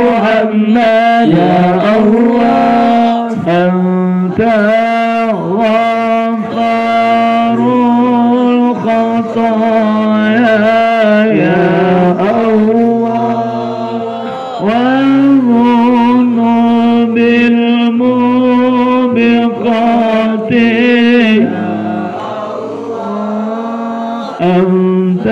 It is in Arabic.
محمد. يا الله أنت غفار الخطايا. يا الله والذنوب الموبقات أنت